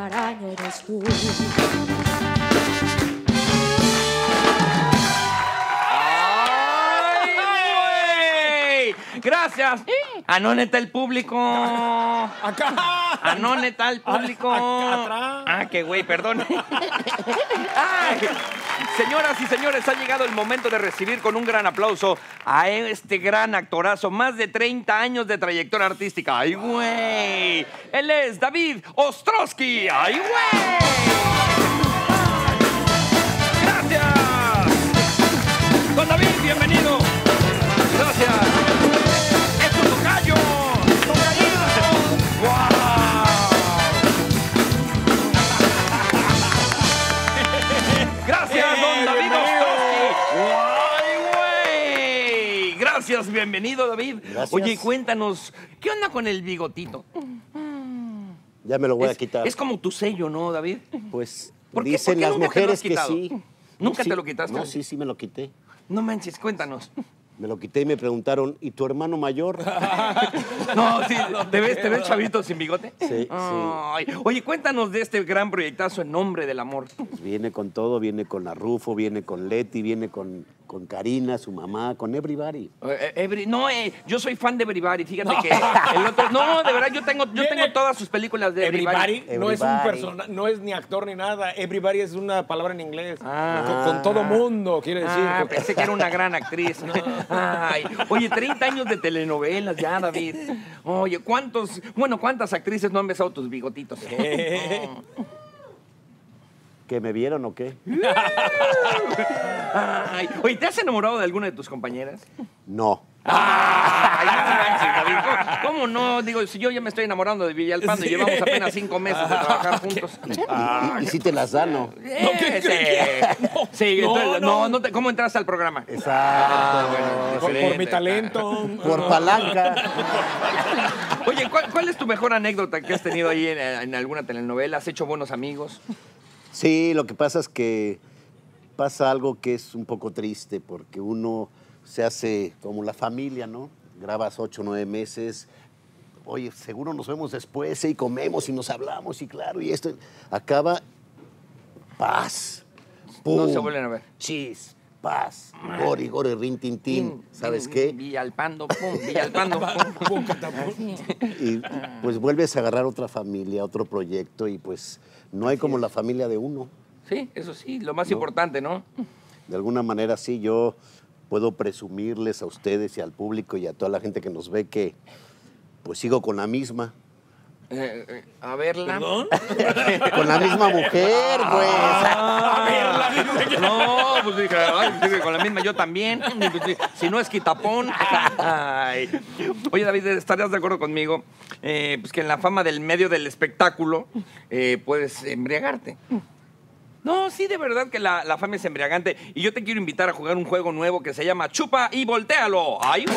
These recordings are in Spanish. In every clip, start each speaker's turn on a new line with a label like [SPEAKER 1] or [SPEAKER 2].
[SPEAKER 1] araña eres tú. Gracias. Anón el público.
[SPEAKER 2] Acá.
[SPEAKER 1] Anón está el público.
[SPEAKER 2] Acá, atrás.
[SPEAKER 1] Ah, qué güey, perdón. señoras y señores, ha llegado el momento de recibir con un gran aplauso a este gran actorazo, más de 30 años de trayectoria artística. ¡Ay, güey! Él es David Ostrowski. ¡Ay, güey! Gracias, bienvenido, David. Gracias. Oye, cuéntanos, ¿qué onda con el bigotito?
[SPEAKER 3] Ya me lo voy
[SPEAKER 1] es,
[SPEAKER 3] a quitar.
[SPEAKER 1] es como tu sello, ¿no, David?
[SPEAKER 3] Pues
[SPEAKER 1] ¿Por qué-
[SPEAKER 3] dicen
[SPEAKER 1] por qué
[SPEAKER 3] las
[SPEAKER 1] nunca te lo has
[SPEAKER 3] mujeres que sí.
[SPEAKER 1] ¿Nunca
[SPEAKER 3] Sí.
[SPEAKER 1] te lo quitaste?
[SPEAKER 3] No, sí, sí me lo quité.
[SPEAKER 1] No manches, cuéntanos.
[SPEAKER 3] Me lo quité y me preguntaron, ¿y tu hermano mayor?
[SPEAKER 1] No, sí, ¿te ves, te ves chavito sin bigote?
[SPEAKER 3] Sí,
[SPEAKER 1] Oye, cuéntanos de este gran proyectazo en nombre del amor.
[SPEAKER 3] Pues viene con todo, viene con la Rufo, viene con Leti, viene con, con Karina, su mamá, con everybody.
[SPEAKER 1] Eh, eh, Every- no, eh, yo soy fan de Everybody. Fíjate que el otro. No, de verdad, yo tengo, yo tengo todas sus películas de Everybody.
[SPEAKER 2] Everybody, no es un persona, no es ni actor ni nada. Everybody es una palabra en inglés.
[SPEAKER 1] Ah.
[SPEAKER 2] con, con todo mundo, quiere decir.
[SPEAKER 1] Ah, pensé que era una gran actriz. Ay, oye, 30 años de telenovelas ya, David. Oye, ¿cuántos, bueno, cuántas actrices no han besado tus bigotitos?
[SPEAKER 3] ¿Que me vieron o qué?
[SPEAKER 1] Ay, oye, ¿te has enamorado de alguna de tus compañeras?
[SPEAKER 3] No.
[SPEAKER 1] Ay, no manches, David. ¿Cómo, cómo no? Digo, si yo ya me estoy enamorando de Villalpando y llevamos apenas cinco meses de trabajar juntos.
[SPEAKER 3] Y, y si te las dan, ¿no?
[SPEAKER 2] ¿qué
[SPEAKER 1] sí.
[SPEAKER 2] No,
[SPEAKER 1] Sí,
[SPEAKER 2] no,
[SPEAKER 1] entonces,
[SPEAKER 2] no.
[SPEAKER 1] no, no te- ¿cómo entraste al programa?
[SPEAKER 3] Exacto.
[SPEAKER 2] por, por
[SPEAKER 1] excelente.
[SPEAKER 2] mi talento.
[SPEAKER 3] Por palanca.
[SPEAKER 1] Oye, ¿cuál, cuál es tu mejor anécdota que has tenido ahí en, en alguna telenovela? ¿Has hecho buenos amigos?
[SPEAKER 3] Sí, lo que pasa es que pasa algo que es un poco triste porque uno se hace como la familia, ¿no? Grabas ocho, nueve meses. Oye, seguro nos vemos después ¿eh? y comemos y nos hablamos y claro, y esto acaba paz.
[SPEAKER 1] No se vuelven a ver.
[SPEAKER 3] Chis, paz, gori, gori, rin, tin, tin. ¿Sabes qué?
[SPEAKER 1] Villalpando, pum, Villalpando, pum.
[SPEAKER 3] Y pues vuelves a agarrar otra familia, otro proyecto y pues no hay como la familia de uno.
[SPEAKER 1] Sí, eso sí, lo más importante, ¿no?
[SPEAKER 3] De alguna manera sí, yo puedo presumirles a ustedes y al público y a toda la gente que nos ve que pues sigo con la misma.
[SPEAKER 1] Eh, eh, a verla.
[SPEAKER 3] Con la misma mujer, pues.
[SPEAKER 1] No, pues dije, ay, dije, con la misma yo también. Pues Si no es quitapón. Ay. Oye, David, ¿estarías de acuerdo conmigo? Eh, pues que en la fama del medio del espectáculo eh, puedes embriagarte. No, sí, de verdad que la, la fama es embriagante. Y yo te quiero invitar a jugar un juego nuevo que se llama Chupa y Voltéalo. ¡Ay, güey!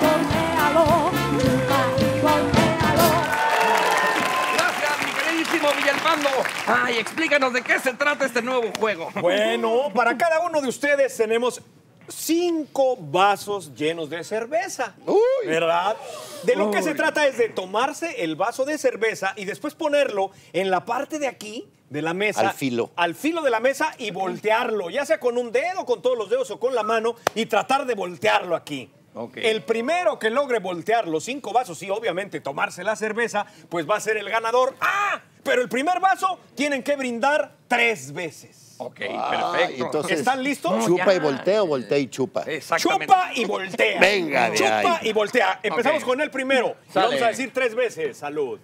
[SPEAKER 4] Voltealo,
[SPEAKER 1] Ay, explícanos de qué se trata este nuevo juego.
[SPEAKER 2] Bueno, para cada uno de ustedes tenemos cinco vasos llenos de cerveza. ¿Verdad? De lo que se trata es de tomarse el vaso de cerveza y después ponerlo en la parte de aquí de la mesa.
[SPEAKER 3] Al filo.
[SPEAKER 2] Al filo de la mesa y voltearlo, ya sea con un dedo, con todos los dedos o con la mano y tratar de voltearlo aquí. El primero que logre voltear los cinco vasos y obviamente tomarse la cerveza, pues va a ser el ganador. ¡Ah! Pero el primer vaso tienen que brindar tres veces.
[SPEAKER 1] Ok,
[SPEAKER 3] Ah,
[SPEAKER 1] perfecto.
[SPEAKER 3] entonces,
[SPEAKER 2] ¿Están listos?
[SPEAKER 1] No,
[SPEAKER 3] Chupa
[SPEAKER 1] ya.
[SPEAKER 3] y voltea o voltea y chupa.
[SPEAKER 1] Exactamente.
[SPEAKER 2] Chupa y voltea.
[SPEAKER 3] Venga de
[SPEAKER 2] Chupa
[SPEAKER 3] ahí.
[SPEAKER 2] y voltea. Empezamos con el primero.
[SPEAKER 1] Sale.
[SPEAKER 2] Vamos a decir tres veces. Salud.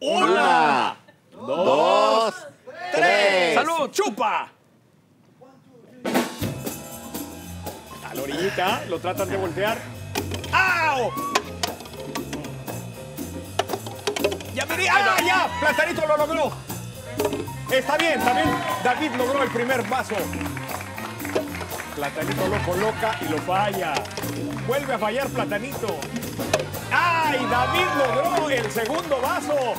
[SPEAKER 2] Una,
[SPEAKER 3] Una, dos, tres.
[SPEAKER 1] ¡Salud!
[SPEAKER 2] chupa. Lo tratan de voltear. ¡Au! Ya miré. ¡Ah, ya! Platanito lo logró. Está bien, está bien. David logró el primer vaso. Platanito lo coloca y lo falla. Vuelve a fallar Platanito. ¡Ay! David logró el segundo vaso.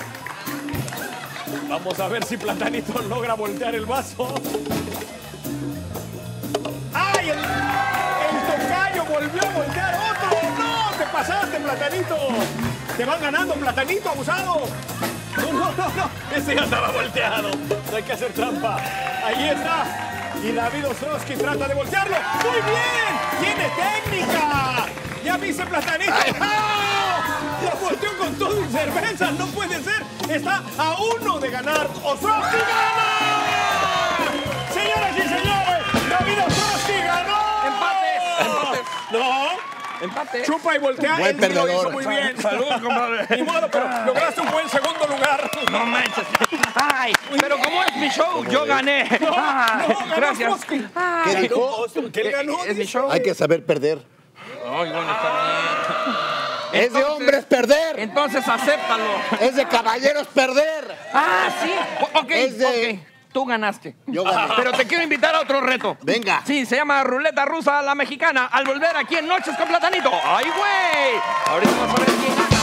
[SPEAKER 2] Vamos a ver si Platanito logra voltear el vaso. ¡Te pasaste, Platanito! ¡Te van ganando, Platanito, abusado! No, no, no, no. Ese ya estaba volteado. No hay que hacer trampa. Ahí está. Y David Ostrowski trata de voltearlo. ¡Muy bien! ¡Tiene técnica! ¡Ya viste Platanito! ¡No! ¡Lo volteó con todo y cerveza! ¡No puede ser! Está a uno de ganar. ¡Ostrowski gana! Señoras y señores, David Ostrowski ganó.
[SPEAKER 1] Empates, empates.
[SPEAKER 2] No.
[SPEAKER 1] Empate.
[SPEAKER 2] Chupa y voltea.
[SPEAKER 3] Buen
[SPEAKER 2] Él sí lo
[SPEAKER 3] perdedor.
[SPEAKER 2] hizo muy bien.
[SPEAKER 1] Salud, compadre.
[SPEAKER 2] Ni modo, pero lograste un buen segundo lugar.
[SPEAKER 1] No manches. Ay, pero como es mi show, yo gané.
[SPEAKER 2] No, ganó
[SPEAKER 1] gracias.
[SPEAKER 3] ¿Qué dijo?
[SPEAKER 2] ¿Qué le ganó?
[SPEAKER 1] Es mi show.
[SPEAKER 3] Hay que saber perder.
[SPEAKER 1] Ay, bueno, está bien.
[SPEAKER 3] Es de hombres perder.
[SPEAKER 1] Entonces acéptalo.
[SPEAKER 3] Es de caballeros perder.
[SPEAKER 1] Ah, sí. O- Ok,
[SPEAKER 3] Es de-
[SPEAKER 1] ok. Tú ganaste.
[SPEAKER 3] Yo gané.
[SPEAKER 1] Pero te quiero invitar a otro reto.
[SPEAKER 3] Venga.
[SPEAKER 1] Sí, se llama Ruleta Rusa a la Mexicana. Al volver aquí en Noches con Platanito. ¡Ay, güey! Ahorita vamos a ver quién gana.